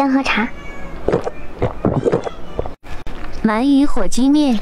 先喝茶。鳗鱼火鸡面。